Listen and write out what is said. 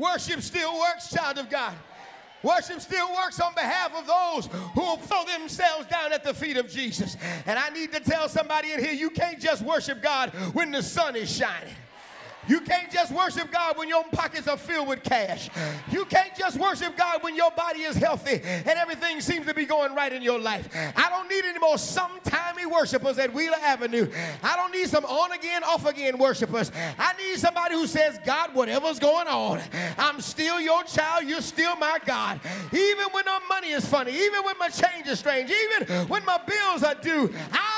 Worship still works, child of God. Worship still works on behalf of those who throw themselves down at the feet of Jesus. And I need to tell somebody in here you can't just worship God when the sun is shining. You can't just worship God when your pockets are filled with cash. You can't just worship God when your body is healthy and everything seems to be going right in your life. I don't need any more worshipers at Wheeler Avenue. I don't need some on again, off again worshipers. I need somebody who says, God, whatever's going on, I'm still your child. You're still my God. Even when my money is funny, even when my change is strange, even when my bills are due, I will worship you.